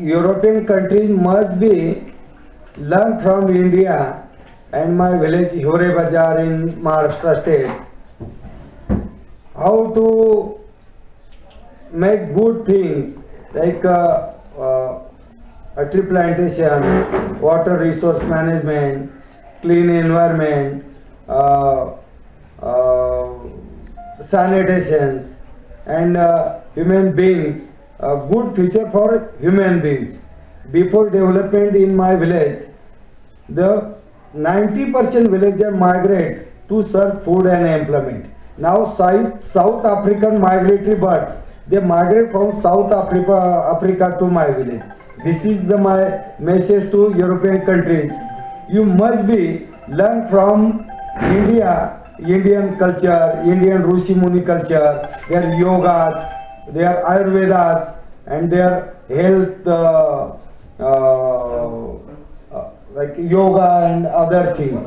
European countries must be learn from India and my village Hiware Bazar in Maharashtra state how to make good things like uh, uh, a tree plantation, water resource management, clean environment, uh, uh, sanitations, and uh, human beings. A good future for human beings. Before development in my village, the 90% villager migrate to serve food and employment. Now South, South African migratory birds, they migrate from South Africa, Africa to my village. This is the, my message to European countries. You must be learn from India, Indian culture, Indian Rishi Muni culture, their yogas, their Ayurvedas, and their health, uh, uh, uh, like yoga and other things.